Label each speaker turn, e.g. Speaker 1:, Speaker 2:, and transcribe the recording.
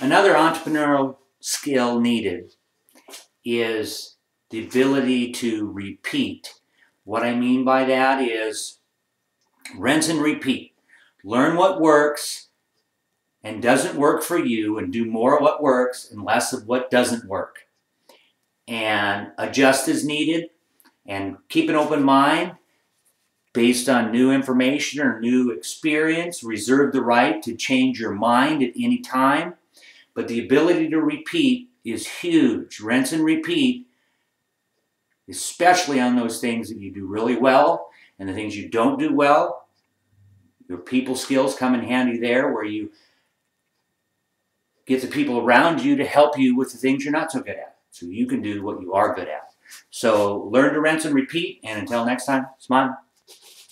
Speaker 1: Another entrepreneurial skill needed is the ability to repeat. What I mean by that is rinse and repeat. Learn what works and doesn't work for you and do more of what works and less of what doesn't work. And adjust as needed and keep an open mind based on new information or new experience. Reserve the right to change your mind at any time. But the ability to repeat is huge. Rinse and repeat, especially on those things that you do really well and the things you don't do well. Your people skills come in handy there where you get the people around you to help you with the things you're not so good at. So you can do what you are good at. So learn to rinse and repeat. And until next time, smile.